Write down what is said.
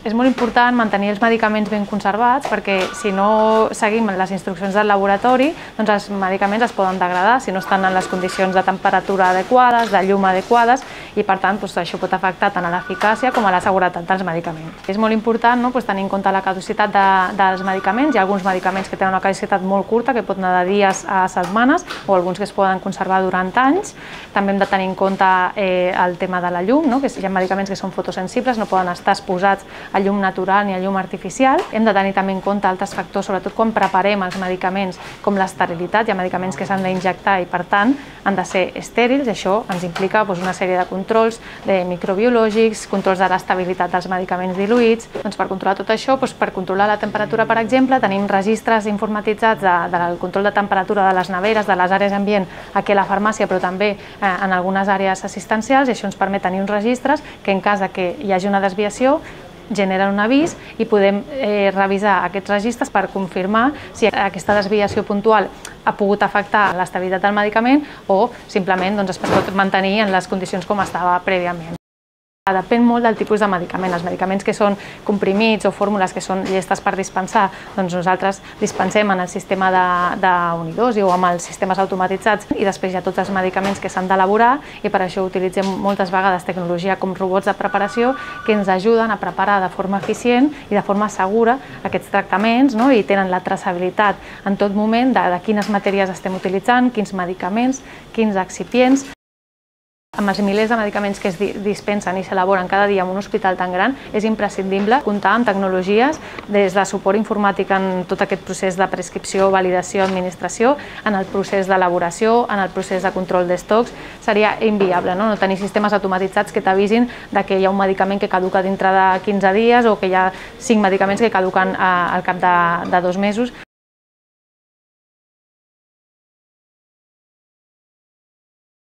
És molt important mantenir els medicaments ben conservats perquè si no seguim les instruccions del laboratori, doncs els medicaments es poden degradar si no estan en les condicions de temperatura adequades, de llum adequades i per tant doncs, això pot afectar tant a l'eficàcia com a la seguretat dels medicaments. És molt important no, doncs, tenir en compte la caducitat de, dels medicaments. Hi ha alguns medicaments que tenen una caducitat molt curta, que pot anar de dies a setmanes, o alguns que es poden conservar durant anys. També hem de tenir en compte eh, el tema de la llum, no? que hi ha medicaments que són fotosensibles, no poden estar exposats a llum natural ni a llum artificial. Hem de tenir també en compte altres factors, sobretot quan preparem els medicaments, com l'esterilitat. Hi ha medicaments que s'han d'injectar i, per tant, han de ser estèrils. I això ens implica doncs, una sèrie de controls de microbiològics, controls de l'estabilitat dels medicaments diluïts. Doncs, per controlar tot això, doncs, per controlar la temperatura, per exemple, tenim registres informatitzats de, del control de temperatura de les neveres, de les àrees ambient aquí a la farmàcia, però també eh, en algunes àrees assistencials, i això ens permet tenir uns registres que en cas que hi hagi una desviació generen un avís i podem eh, revisar aquests registres per confirmar si aquesta desviació puntual ha pogut afectar l'estabilitat del medicament o simplement doncs, es pot mantenir en les condicions com estava prèviament. Depèn molt del tipus de medicament. Els medicaments que són comprimits o fórmules que són llestes per dispensar, doncs nosaltres dispensem en el sistema d'unidosi o amb els sistemes automatitzats i després hi ha tots els medicaments que s'han d'elaborar i per això utilitzem moltes vegades tecnologia com robots de preparació que ens ajuden a preparar de forma eficient i de forma segura aquests tractaments no? i tenen la traçabilitat en tot moment de, de quines matèries estem utilitzant, quins medicaments, quins excipients. Amb els milers de medicaments que es dispensen i s'elaboren cada dia en un hospital tan gran, és imprescindible comptar amb tecnologies des de suport informàtic en tot aquest procés de prescripció, validació, administració, en el procés d'elaboració, en el procés de control d'estocs. Seria inviable no? no tenir sistemes automatitzats que t'avisin de que hi ha un medicament que caduca dintre de 15 dies o que hi ha 5 medicaments que caduquen al cap de, de dos mesos.